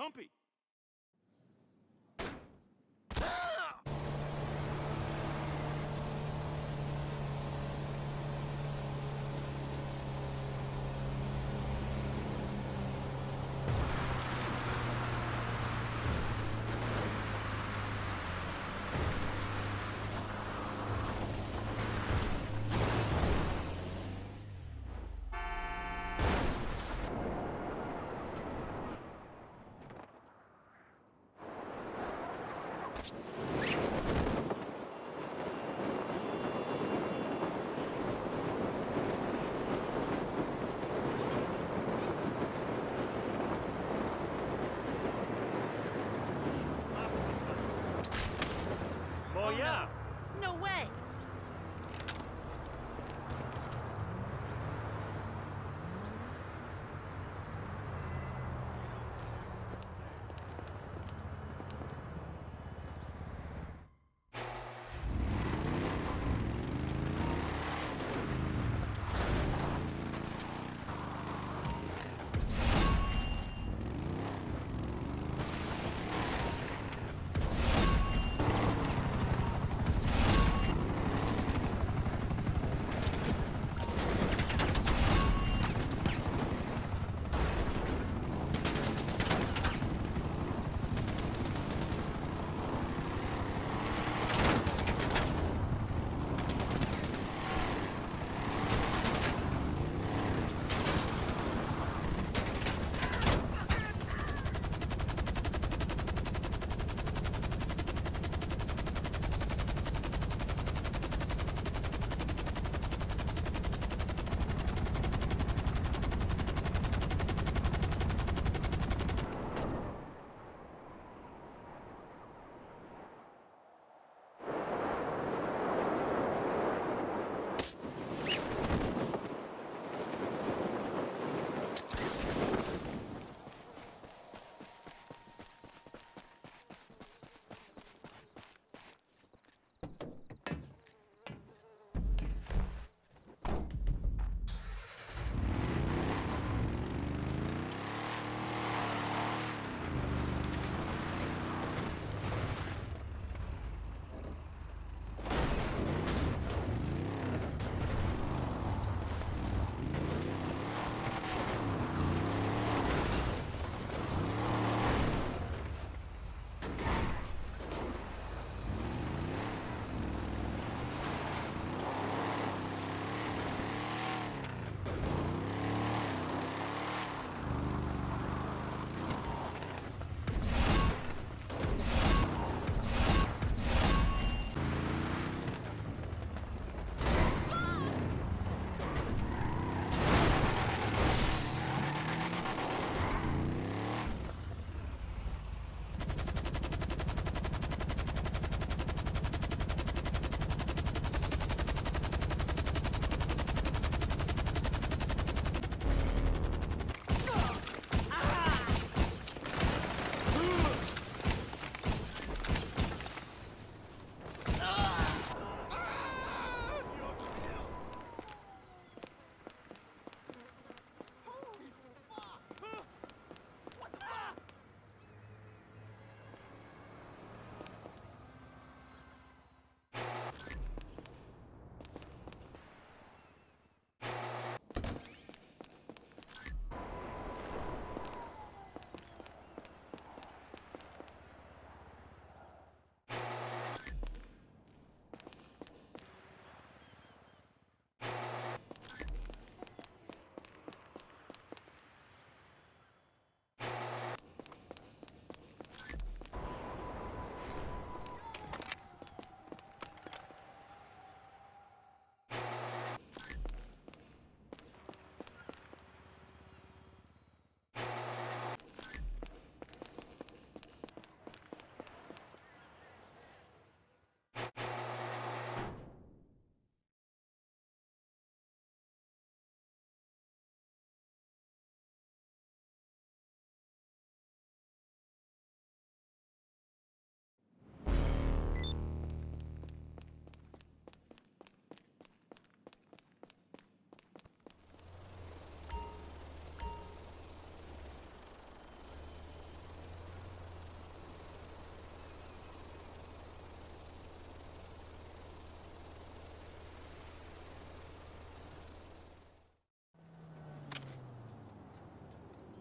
Humpy!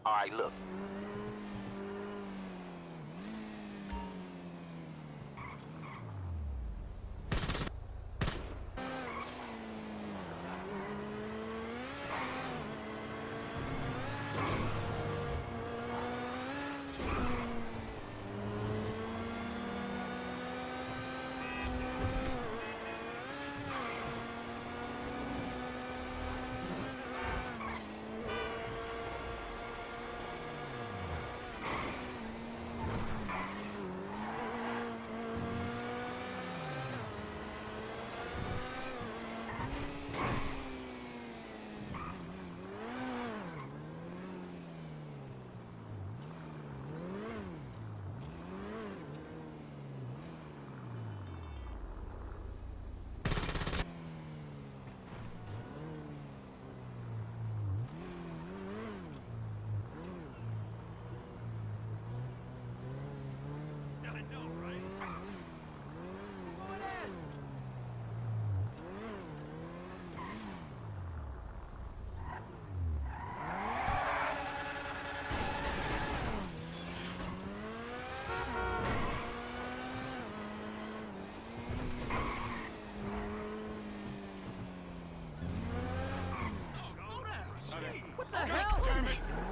All right, look. What the hell? Goodness.